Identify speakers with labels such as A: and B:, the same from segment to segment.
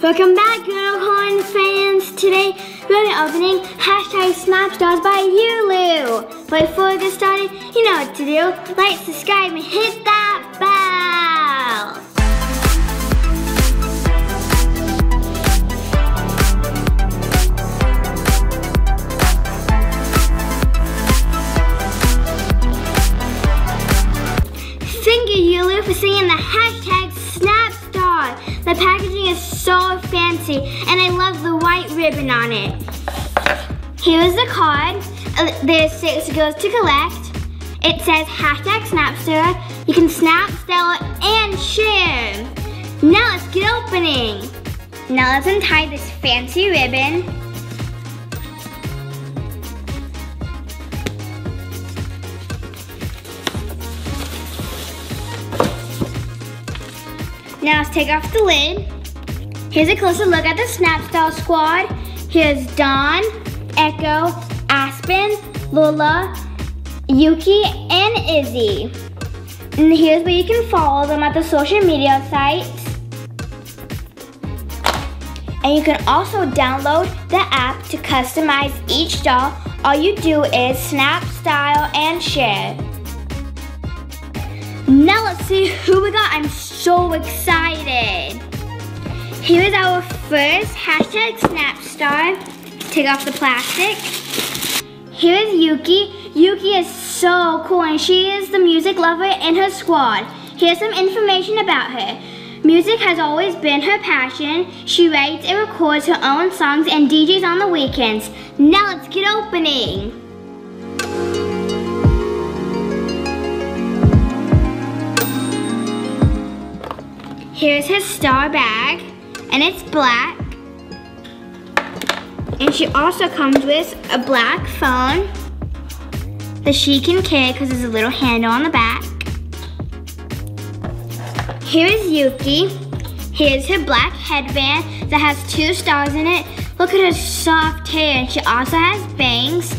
A: Welcome back, Unicorn fans. Today we're be opening hashtag Snapstars by Yulu. But before we get started, you know what to do. Like, subscribe, and hit that bell. Is so fancy, and I love the white ribbon on it. Here's the card. There's six girls to collect. It says hashtag Snapstar. You can snap, style, and share. Now let's get opening. Now let's untie this fancy ribbon. Now let's take off the lid. Here's a closer look at the Snapstar squad. Here's Dawn, Echo, Aspen, Lola, Yuki, and Izzy. And here's where you can follow them at the social media sites. And you can also download the app to customize each doll. All you do is snap, style, and share. Now let's see who we got. I'm so excited. Here is our first hashtag Snapstar. Take off the plastic. Here is Yuki. Yuki is so cool and she is the music lover in her squad. Here's some information about her. Music has always been her passion. She writes and records her own songs and DJs on the weekends. Now let's get opening. Here's his star bag, and it's black. And she also comes with a black phone that she can carry because there's a little handle on the back. Here is Yuki. Here's her black headband that has two stars in it. Look at her soft hair, and she also has bangs.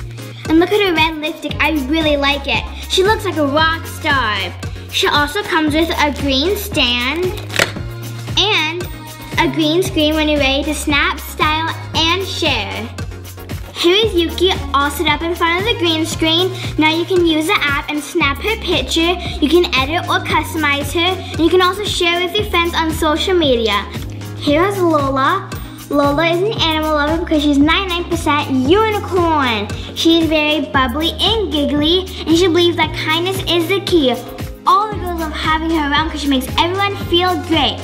A: And look at her red lipstick, I really like it. She looks like a rock star. She also comes with a green stand and a green screen when you're ready to snap, style, and share. Here is Yuki all set up in front of the green screen. Now you can use the app and snap her picture. You can edit or customize her. And you can also share with your friends on social media. Here is Lola. Lola is an animal lover because she's 99% unicorn. She is very bubbly and giggly, and she believes that kindness is the key. All the girls love having her around because she makes everyone feel great.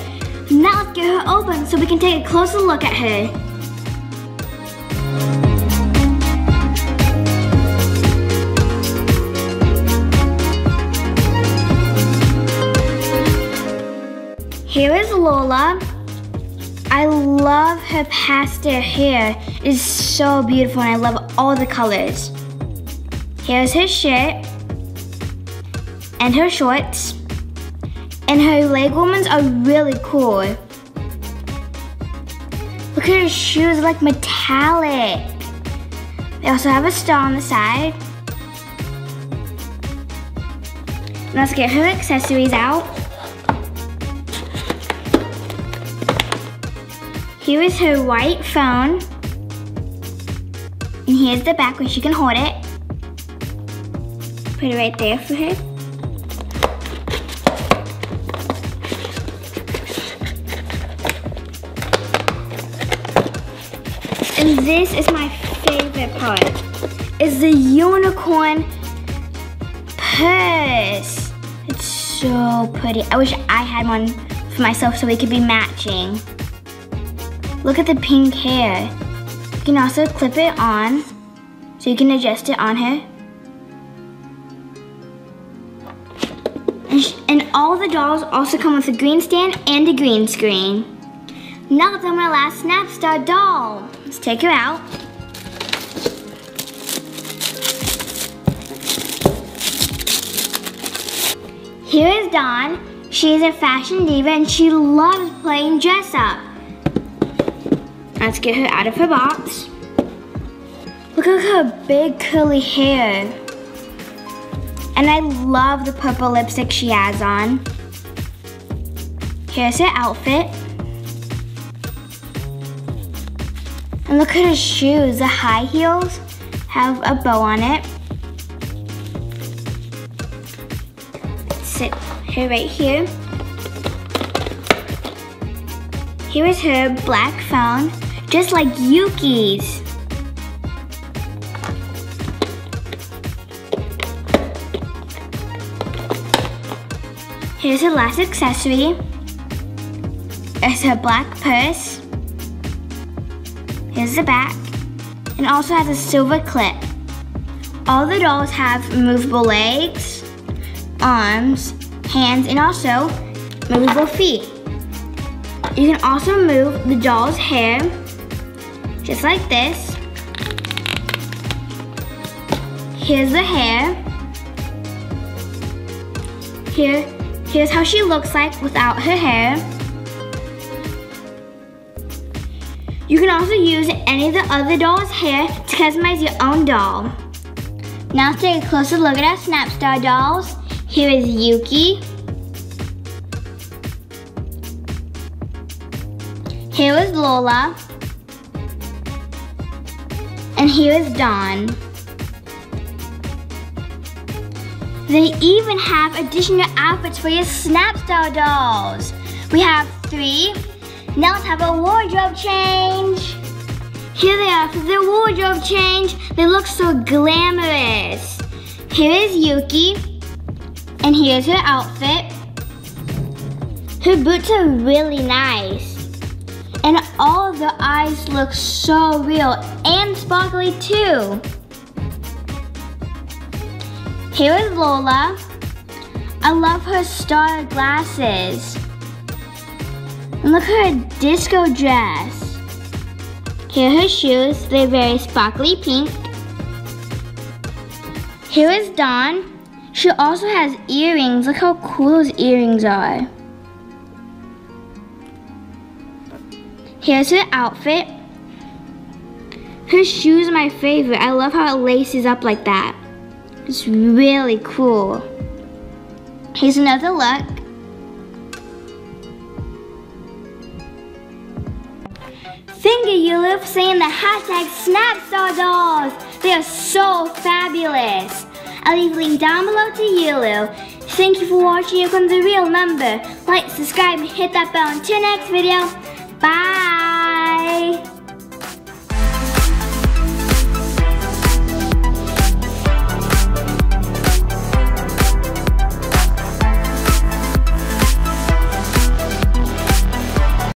A: Now let's get her open so we can take a closer look at her. Here is Lola. I love her pastel hair. It is so beautiful and I love all the colors. Here's her shirt and her shorts. And her leg warmers are really cool. Look at her shoes, like metallic. They also have a star on the side. Let's get her accessories out. Here is her white phone. And here's the back where she can hold it. Put it right there for her. And this is my favorite part. Is the unicorn purse. It's so pretty. I wish I had one for myself so we could be matching. Look at the pink hair. You can also clip it on so you can adjust it on her. And, and all the dolls also come with a green stand and a green screen. Now it's on my last Snapstar doll. Let's take her out. Here is Dawn. She is a fashion diva and she loves playing dress up. Let's get her out of her box. Look at her big curly hair. And I love the purple lipstick she has on. Here's her outfit. And look at her shoes, the high heels have a bow on it. Sit her right here. Here is her black phone, just like Yuki's. Here's her last accessory. It's her black purse. Here's the back. And also has a silver clip. All the dolls have movable legs, arms, hands, and also movable feet. You can also move the doll's hair, just like this. Here's the hair. Here, here's how she looks like without her hair. You can also use any of the other doll's hair to customize your own doll. Now let's take a closer look at our Snapstar dolls. Here is Yuki. Here is Lola. And here is Dawn. They even have additional outfits for your Snapstar dolls. We have three. Now let's have a wardrobe change. Here they are for the wardrobe change. They look so glamorous. Here is Yuki. And here's her outfit. Her boots are really nice. And all the eyes look so real and sparkly too. Here is Lola. I love her star glasses. And look at her disco dress. Here are her shoes. They're very sparkly pink. Here is Dawn. She also has earrings. Look how cool those earrings are. Here's her outfit. Her shoes are my favorite. I love how it laces up like that. It's really cool. Here's another look. Thank you, Yulu, saying the hashtag Snapstar dolls. They are so fabulous. I'll leave a link down below to Yulu. Thank you for watching. Here comes the real. Remember, like, subscribe, and hit that bell until next video. Bye.